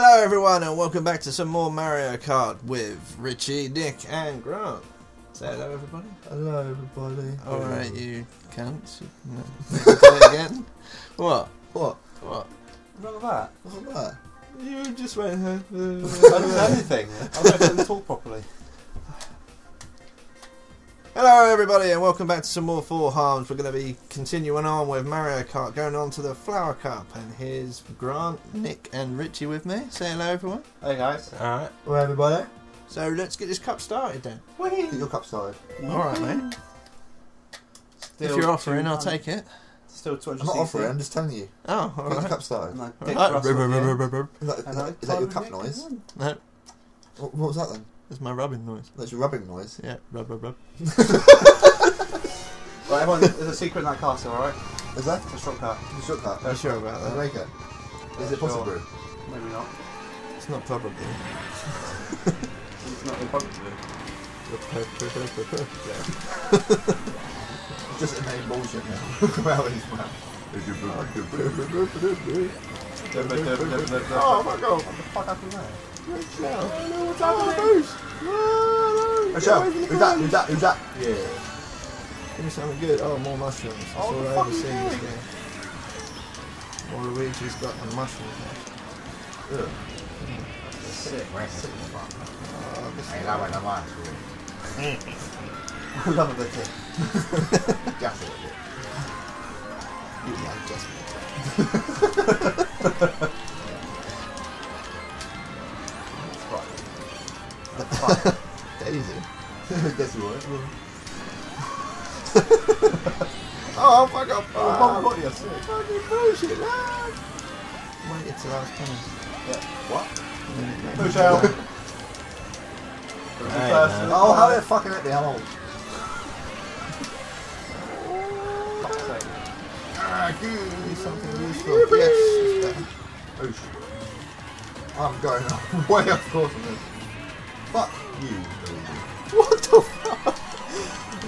Hello, everyone, and welcome back to some more Mario Kart with Richy, Nick, and Grant. Say hello, everybody. Hello, everybody. All right, you cunts. No. Again. What? What? What? What's wrong with that? What's that? You just went. Uh, I didn't say anything. I didn't talk properly. Hello, everybody, and welcome back to some more Four Harmes. We're going to be continuing on with Mario Kart, going on to the Flower Cup. And here's Grant, Nick, and Richy with me. Say hello, everyone. Hey guys. All right. Well, everybody. So let's get this cup started then. Get your cup started. All right, mate. if you're offering, I'll take it. Still 200 I'm not offering, I'm just telling you. Oh, all Get your right. cup started. No, Dick Right. Russell, yeah. Is that, is that, I- is that your cup noise? No, What, what was that then? That's my rubbing noise. That's your rubbing noise. Yeah, rub, rub, rub. Right, everyone, there's a secret in that castle, alright? Is that? It's a shortcut. You shook that? Are you sure about Let's that? make it. Is it Sure. possible? Maybe not. It's not probably. It's not impossible. Just a name bullshit now. Come out of his mouth. Oh my god! What the fuck happened there? What's happening? Michelle, who's that? Who's that? Who's that? Yeah. Give me something good. Oh, more mushrooms. That's Oh, all I ever see in this game. More Luigi's got the mushrooms. Ugh. Sick. Sick as fuck. Oh, this Hey, that a match. I love the tip. Just a little bit. you like just Right. The fuck? Daisy. Guess you would. Oh, fuck up. Oh, Bob Body, I see. Fucking bullshit, man. Wait until I was coming. Yeah. What? Michelle. Michelle. Hey, First man. in the Oh, how fight. the fucking let me hold. Fuck's sake. Ah, Give me something useful. Yes. it's better. Shit. I'm going way off course on this. Fuck you. What the fuck?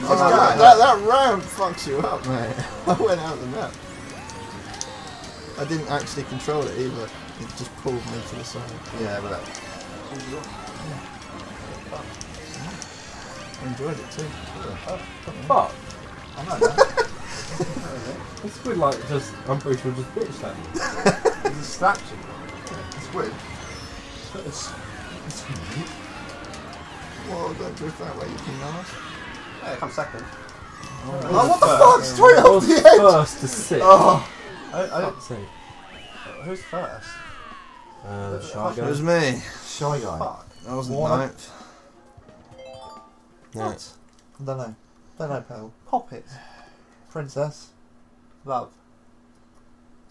Oh, guy. that, that ramp fucks you up, mate. I went out of the map. I didn't actually control it either. It just pulled me to the side. Yeah, but I enjoyed it too. Fuck. I know that. It's squid like just, I'm pretty sure just bitch that you. He a statue. It's weird. It's- weird Well, don't drift that way, you can last. Yeah, come second. Oh, what the fuck? Straight I off the edge. first to sit. Oh. I, I, Fuck's sake. who's first? Uh, the shark It was me. Shy guy. Fuck. I wasn't What? ninth. Yeah. What? I don't know. Don't know, pal. Pop it. Princess. Love.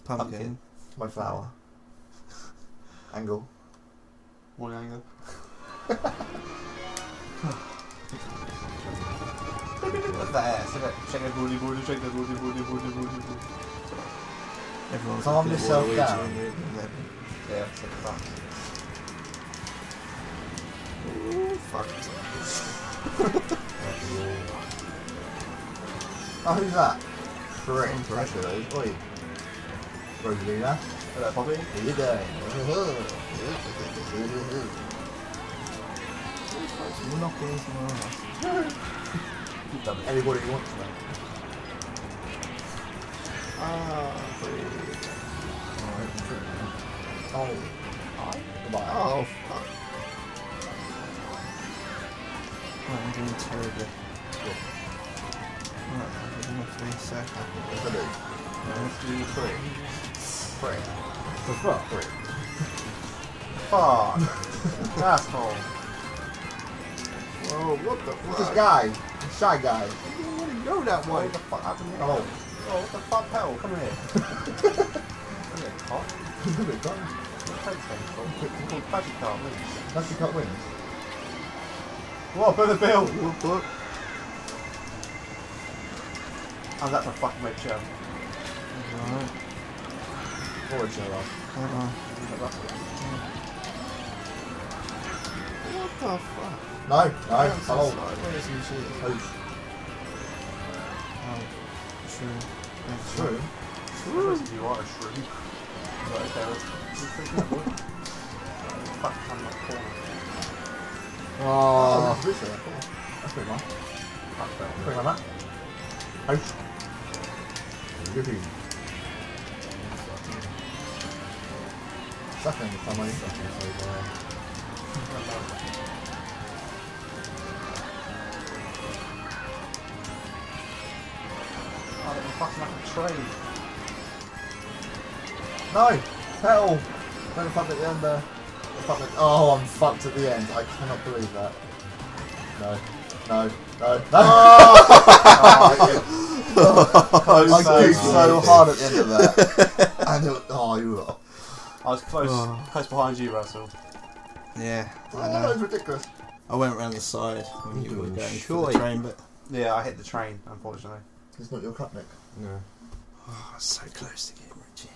Pumpkin. Pumpkin. My flower. Angle. Morning angle. What's that ass? Look at Shake that booty, booty, shake that booty, booty, booty, booty, booty. Everyone's Calm yourself down. and Yeah, sick fuck. Ooh, fuck. Oh, who's that? Prick. Some prick. That's good. Oi. Into my ass. You've done it. Anybody who wants to know. Ah, breathe. Oh. Hi. Goodbye. Oh, fuck. Right, I'm doing terribly. Right, I'm going to be so happy. Yes, I do. One, two, three. Prick. The fuck? Fuck. Asshole. Whoa, what the What's this fuck? guy? Shy guy. You didn't want to go that way. What the fuck happened here? Oh. Oh, what the fuck, hell? Come here. Come here, cock. Look at that. Thanks, thanks, cock. It's called Magic Card, wins. That's the cut wings. What, for the bill? Whoop, whoop. Oh, that's a fucking red show. Alright. Forward shut off. Uh-uh. What the fuck? No, no, hold. Oh. Oh, true. That's true. True. You are a shrew. Uh, fuck, I'm not cool. Oh. oh That's pretty much. That's pretty much. Ouch. Good nice. Pretty like that. Ouch. Yippee. Second, somebody. Oh, I'm fucking like a train. No! Hell! Don't fuck at the end there. Fuck at- Oh, I'm fucked at the end. I cannot believe that. No. No. No. No! I so goofed so hard at the end of that. and it, oh, you were. I was close, Oh. close behind you, Russell. yeah. Oh, I that was ridiculous. I went round the side when you were Doing going for the train, but Yeah, I hit the train, unfortunately. It's not your cup, Nick. No. oh, so close to getting Richy.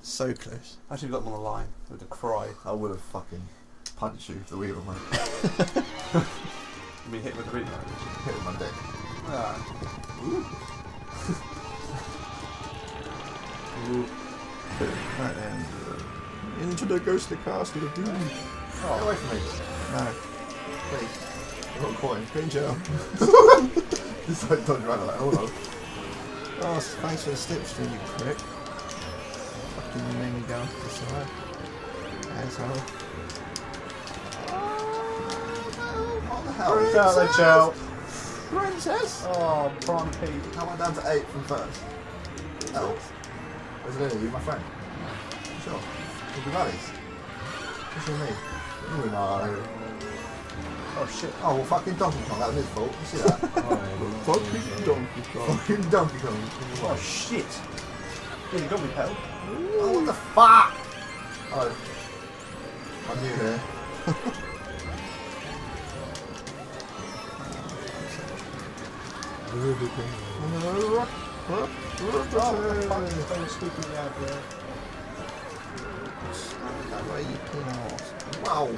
So close. I Actually, we got them on the line with the cry. I would have fucking punched you if the wheel went I mean, hit with the remote. hit with my dick. Yeah. Right then. Into the ghostly castle of doom. Get away from me, No, please. I've got a coin. green gel. Just like dodge around like, hold on. Oh, thanks for the slipstream, you prick. Fucking you made me go off the side. Asshole. What the hell? Princess! Shout out. Princess! Oh, prawn Pete. I down to eight from first? Oh. Where's Lily? You my friend? Sure. We'll be buddies. What's your name? You know. Oh shit. Oh, well, fucking Donkey Kong. That was his fault. You see that? Oh, fucking donkey kong. fucking Donkey Kong. Oh shit. Yeah, you got me, pal. Oh, what the fuck? Oh. I'm new here. Oh, fuck, so squeaky loud there. You can. Wow.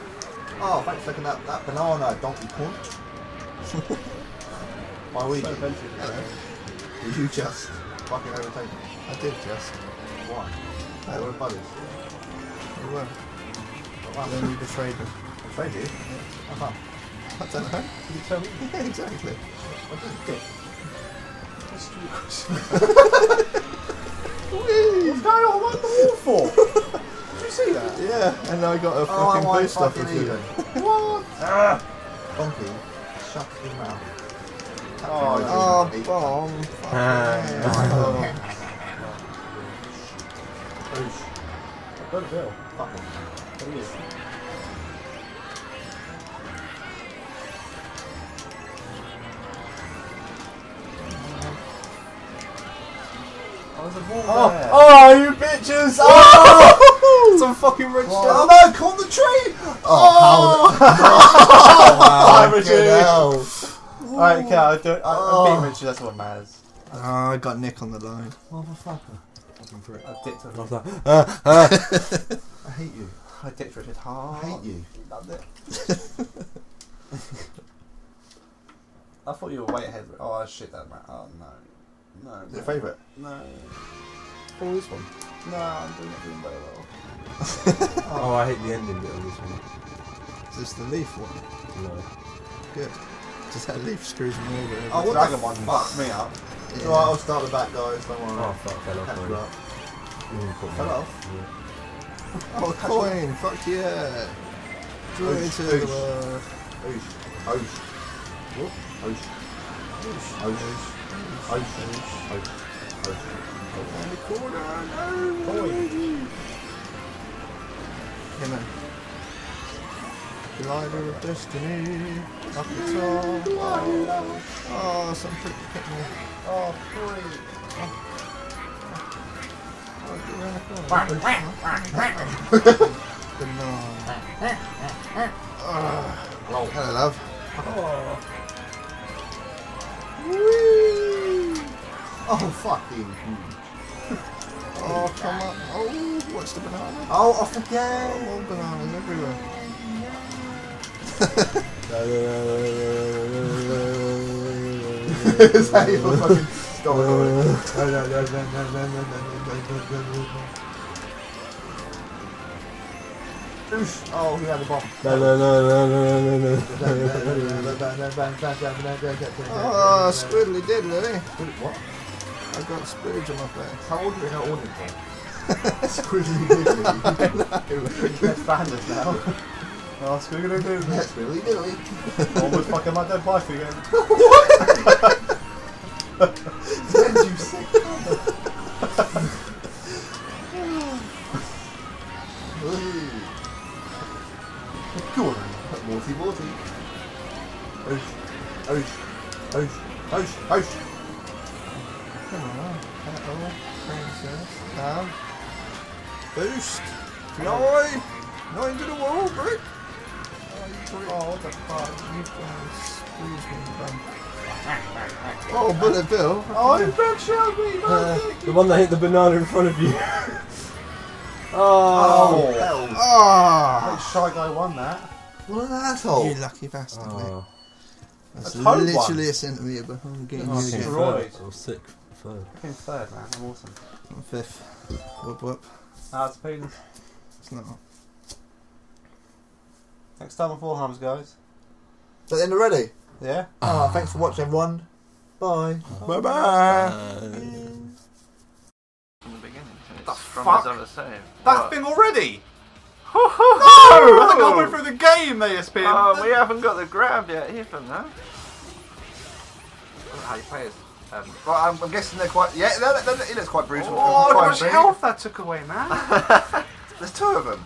Oh, thanks for taking that, that banana, Donkey Kong. My week. So. Hello. Did you just fucking overtake me? I did just. Why? Hey, we're buddies. You were. Oh, wow. Then you betrayed me. Betrayed you? How come? Uh-huh. I don't know. Can you tell me? Yeah, exactly. What did you do? What's the Whee! What's going on? What the wall for? Did you see that? Yeah, and I got a Oh, fucking I boost off fucking of you. even. What? Ah. Donkey, shut your mouth. Oh, no. Oh, Eight. bomb. I've got a. Fuck. What are you? Oh, there's a wall there. oh, you bitches! Oh! Some fucking rich oh no, caught the tree! Oh, how? Hi, Richy. Fucking hell. Alright, okay, I, do, I, Oh. I beat Richy, that's what matters. Oh, I got Nick on the line. Motherfucker. Fucking prick. I dipped I it. was like, ah, ah. I hate you. I dipped Richard hard. I hate you. Loved it. I thought you were way ahead. Oh shit, that man. Oh no. No. Your no. favourite? No. Oh, this one. No, I'm doing not doing very well. Oh, I hate the ending bit of this one. Is this the leaf one? No. Good. Just that leaf screws me over. every Oh, what dragon the one fuck? me up. Yeah. Alright, I'll start the back, guys. Don't worry. Oh, fuck, fell off. Catch already. you up. Mm, Fell me- off? Yeah. Oh, a coin! Fuck yeah! Joy Oosh, to oosh. the world. Oosh. Oosh. Whoop. Oosh. Oosh. Oosh. Oosh. Oosh. Oosh. And the corner, no! Coin. Come on. Glider of destiny, up the top. Oh, oh some prick hit me. Oh, three. Oh, get around the corner. Hello, love. Oh. Whee! Oh, fucking. Oh, come on. Oh, what's the banana? Oh, off again. More bananas everywhere. Is that your fucking. Oh, ah, he had the bomb. No, no, no, no, no, no, no, no. Oh, squiddly diddly. What? I got spooge on my face. How old are you in our audience then? Squiddly diddly. Let's ban this now. Oh, squiggly do Yes, Squiddly diddly. Almost fucking my dead wife again. Then you sick. Go on, Morty Morty. Oosh, oosh, oosh, oosh, oosh. Come on. Hello, princess. Have. Boost. Fly. Not into the wall, brick. Oh, what the fuck? You guys squeeze me in bum. Oh, Bullet Bill. Oh, you broke Shelby, Uh, the one that hit the banana in front of you. oh, Oh, hell. Ah! Shy guy won that. What an asshole. You lucky bastard, mate. oh. That's A literally one. a centimetre behind getting Oh, you okay, again. Roy. third, or sixth, third. Came third, man. I'm awesome. I'm fifth. Whoop whoop. Ah, it's penis. It's not. Next time on Four Harmes, guys. Is that the end already? Yeah? Ah, thanks for watching, everyone. Bye. Bye bye. From the beginning. It's The from fuck? his other save. That What? thing already? no! I think I'll through the game, ASP. Oh, we haven't got the grab yet, Ethan, no? How you play it? Um, well, I'm, I'm guessing they're quite. Yeah, they're, they're, it looks quite brutal. Oh, how much health that took away, man. There's two of them.